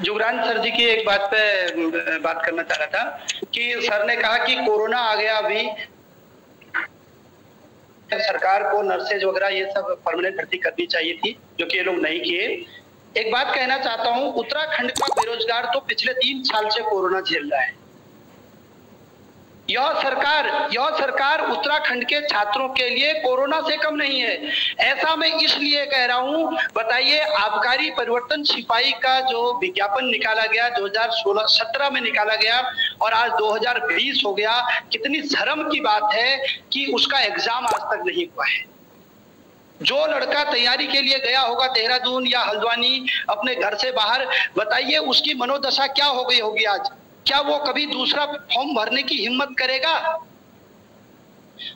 Jugran sir जी की एक बात पे बात करना चाह रहा था कि सर ने कहा कि कोरोना आ गया अभी। सरकार को नर्सेज वगैरह ये सब परमानेंट भर्ती करनी चाहिए थी, जो कि ये लोग नहीं किए। एक बात कहना चाहता हूँ, उत्तराखंड का बेरोजगार तो पिछले तीन साल से कोरोना झेल रहा है। यह सरकार यह सरकार उत्तराखंड के छात्रों के लिए कोरोना से कम नहीं है। ऐसा मैं इसलिए कह रहा हूँ, बताइए आबकारी परिवर्तन सिपाही का जो विज्ञापन निकाला गया 2016 17 में निकाला गया और आज 2020 हो गया, कितनी शर्म की बात है कि उसका एग्ज़ाम आज तक नहीं हुआ है। जो लड़का तैयारी के लिए गया होगा देहरादून या हल्द्वानी अपने घर से बाहर, बताइए उसकी मनोदशा क्या हो गई होगी आज? क्या वो कभी दूसरा फॉर्म भरने की हिम्मत करेगा?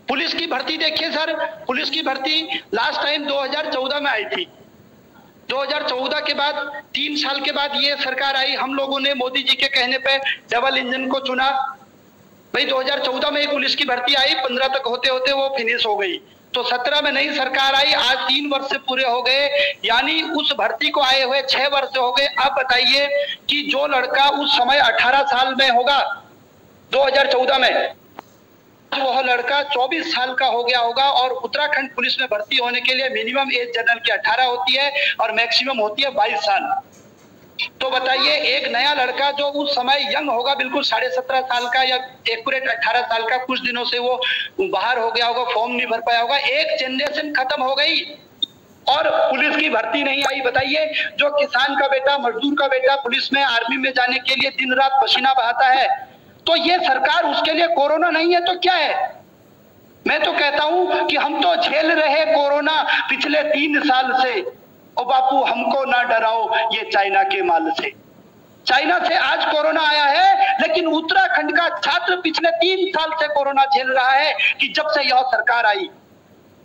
पुलिस की भर्ती देखिए सर, पुलिस की भर्ती लास्ट टाइम 2014 में आई थी। 2014 के बाद, तीन साल के बाद ये सरकार आई, हम लोगों ने मोदी जी के कहने पे डबल इंजन को चुना। भाई 2014 में पुलिस की भर्ती आई, पंद्रह तक होते होते वो फिनिश हो गई। तो सत्रह में नई सरकार आई, आज तीन वर्ष पूरे हो गए। यानी उस भर्ती को आए हुए छह वर्ष हो गए। अब बताइए कि जो लड़का उस समय अठारह साल में होगा 2014 में वह लड़का 24 साल का हो गया होगा और उत्तराखंड पुलिस में भर्ती होने के लिए मिनिमम एज जनरल की 18 होती है और मैक्सिमम होती है 22 साल। तो बताइए, एक नया लड़का जो उस समय यंग होगा, बिल्कुल साढ़े सत्रह साल का या एकट अठारह साल का, कुछ दिनों से वो बाहर हो गया होगा फॉर्म नहीं भर पाया होगा, एक जनरेशन खत्म हो गई और पुलिस की भर्ती नहीं आई। बताइए, जो किसान का बेटा, मजदूर का बेटा पुलिस में आर्मी में जाने के लिए दिन रात पसीना बहाता है तो ये सरकार उसके लिए कोरोना नहीं है तो क्या है? मैं तो कहता हूँ कि हम तो झेल रहे कोरोना पिछले तीन साल से। ओ बापू, हमको ना डराओ, ये चाइना के माल से। चाइना से आज कोरोना आया है, लेकिन उत्तराखंड का छात्र पिछले तीन साल से कोरोना झेल रहा है कि जब से यह सरकार आई,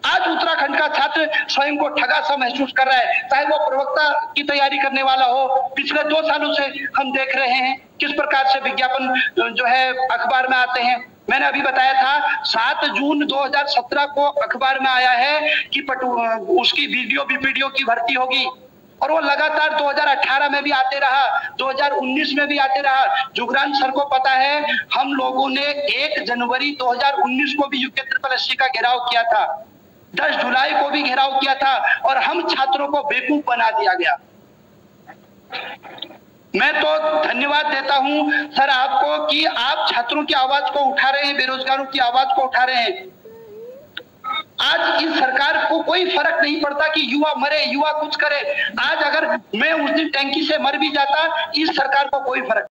आज उत्तराखंड का छात्र स्वयं को ठगा सा महसूस कर रहा है। चाहे वो प्रवक्ता की तैयारी करने वाला हो, पिछले दो सालों से हम देख रहे हैं किस प्रकार से विज्ञापन, जो है, अखबार में आते हैं। मैंने अभी बताया था, सात जून 2017 को अखबार में आया है कि उसकी वीडियो बीपीडीओ की भर्ती होगी। और वो लगातार 2018 में भी आते रहा 2019 में भी आते रहा। जुगरान सर को पता है, हम लोगों ने 1 जनवरी 2019 को भी यूके ट्रिपल का घेराव किया था। 10 जुलाई को भी घेराव किया था और हम छात्रों को बेकूफ बना दिया गया। मैं तो धन्यवाद देता हूँ, सर, आपको कि आप छात्रों की आवाज़ को उठा रहे हैं, बेरोजगारों की आवाज़ को उठा रहे हैं। आज इस सरकार को कोई फ़र्क नहीं पड़ता कि युवा मरे, युवा कुछ करे। आज अगर मैं उस दिन टैंकी से मर भी जाता, इस सरकार को कोई फ़र्क